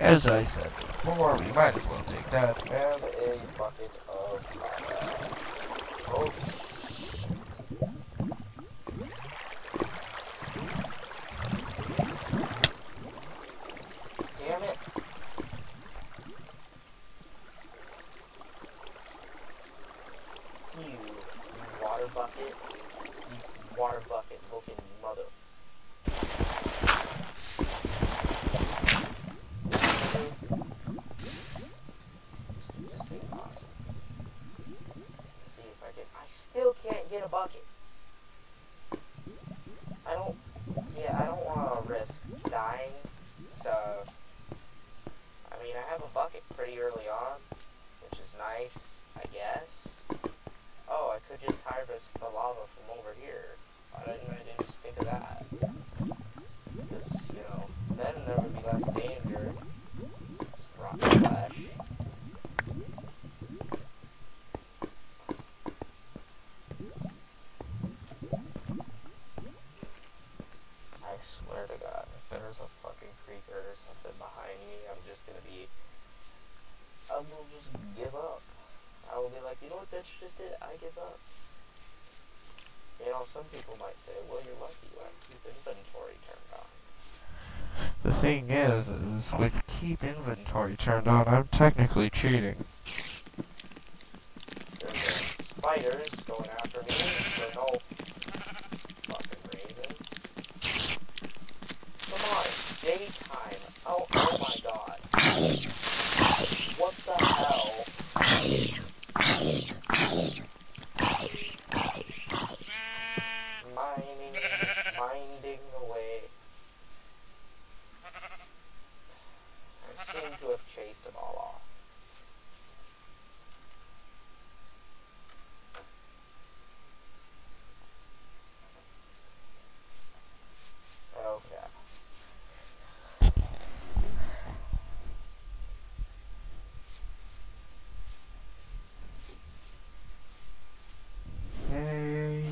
As I said before, we might as well take that. And a bucket of lava. Oh, damn it. You, water bucket. You water bucket looking mother. This thing awesome. Let's see if I can. I still can't get a bucket. I don't. Yeah, I don't want to risk dying. So. I mean, I have a bucket pretty early on, which is nice, I guess. Oh, I could just harvest the lava from over here. Why didn't I just think of that? Because, you know, then there would be less danger. Just rotten flesh. I swear to God, if there's a fucking or something behind me, I'm just gonna be. I will just give up. I will be like, you know what that just did? I give up. You know, some people might say, well, you're lucky you have keep inventory turned on. The thing is, is with keep inventory turned on, I'm technically cheating. There's spiders going after me for no fucking reason. Come on, daytime. Oh, oh my god. What the hell? Mining, minding away. I seem to have chased them all off. Okay. Yay.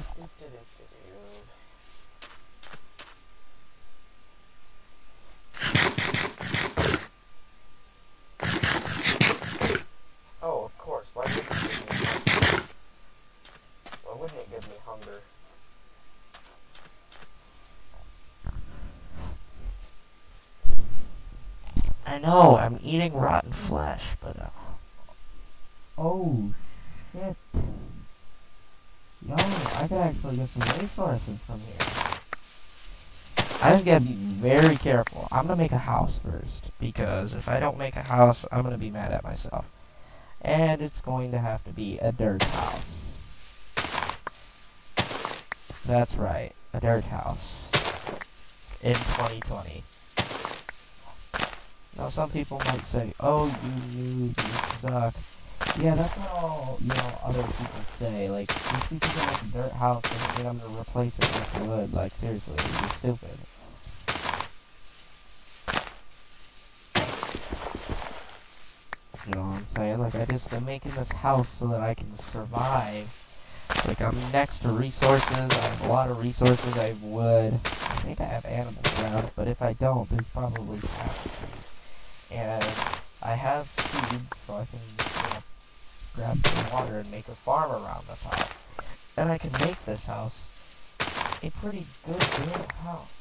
Oh, of course. Why wouldn't it give me hunger? Why wouldn't it give me hunger? I know, I'm eating rotten flesh, but uh, Oh shit. Yo, I could actually get some resources from here. I just gotta be very careful. I'm gonna make a house first, because if I don't make a house, I'm gonna be mad at myself. And it's going to have to be a dirt house. That's right, a dirt house. In 2020. Now some people might say, oh, you noob, you suck. Yeah, that's what all, you know, other people say. Like, just because I make a dirt house doesn't mean I'm gonna replace it with wood. Like, seriously, you're stupid. You know what I'm saying? Like, I just am making this house so that I can survive. Like, I'm next to resources, I have a lot of resources, I have wood. I think I have animals around, but if I don't, there's probably have seeds, so I can, you know, grab some water and make a farm around this house. And I can make this house a pretty good little house.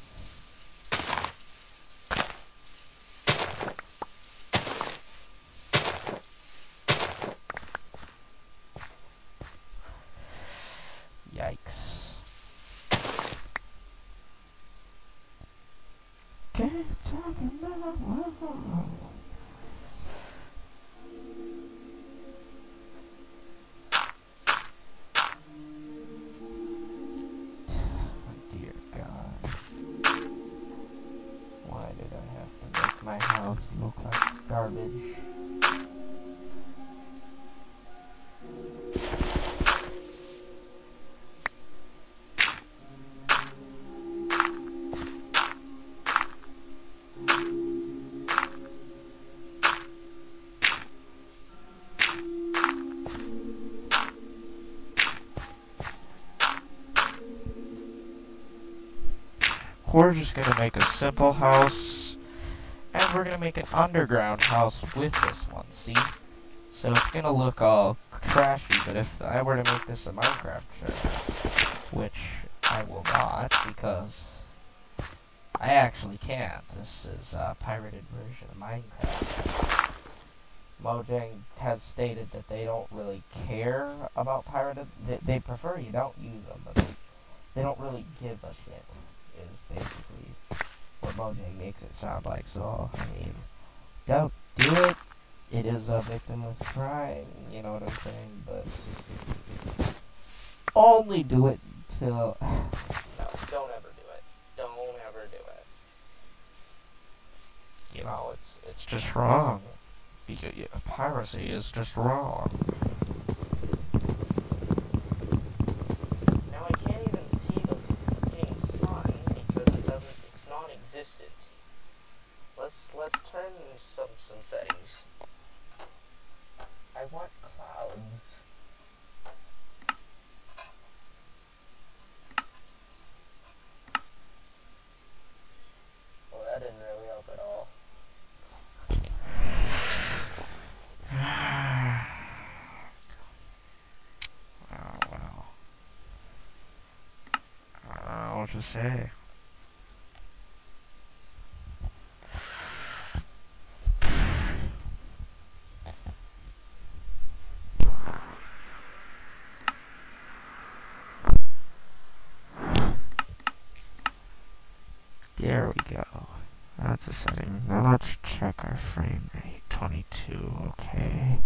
Look like garbage? We're just gonna make a simple house, we're gonna make an underground house with this one, see? So it's gonna look all trashy, but if I were to make this a Minecraft server, which I will not, because I actually can't. This is a pirated version of Minecraft. Mojang has stated that they don't really care about pirated. They, they prefer you don't use them, but they, they don't really give a shit. Is basically what makes it sound like. So I mean, don't do it. It is a victimless crime. You know what I'm saying? But only do it till. No, don't ever do it. Don't ever do it. you know, it's it's just wrong. Because yeah, piracy is just wrong. Now I can't even see the fucking sun because it doesn't. It's non-existent. Let's let's turn some settings. I want clouds. Well, that didn't really help at all. Oh. I to say. There we go. That's a setting. Now let's check our frame rate. 22, okay.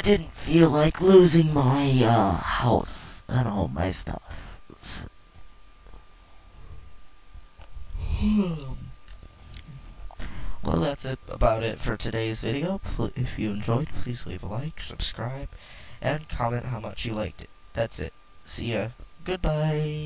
I didn't feel like losing my uh, house and all my stuff. So- well, that's it about it for today's video. If you enjoyed, please leave a like, subscribe, and comment how much you liked it. That's it. See ya. Goodbye.